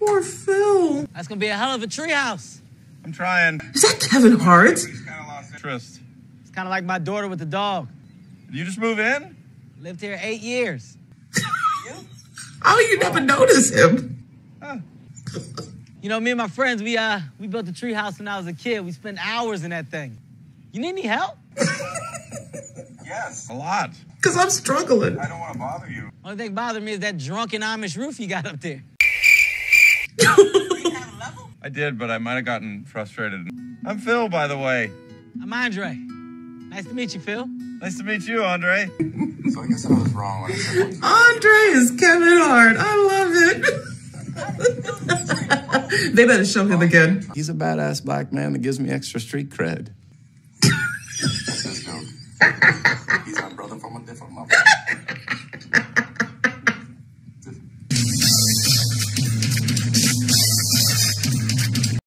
That's gonna be a hell of a treehouse. I'm trying. Is that Kevin Hart? He's kind of lost interest. It's kind of like my daughter with the dog. Did you just move in? Lived here eight years. How you never notice him? Huh. You know, me and my friends, we uh we built a treehouse when I was a kid. We spent hours in that thing. You need any help? Yes. A lot. Because I'm struggling. I don't want to bother you. Only thing bothering me is that drunken Amish roof you got up there. I did, but I might have gotten frustrated. I'm Phil, by the way. I'm Andre. Nice to meet you, Phil. Nice to meet you, Andre. So I guess I was wrong when I said Andre is Kevin Hart. I love it. they better show him again. He's a badass black man that gives me extra street cred. that's his joke. He's my brother from a different mother.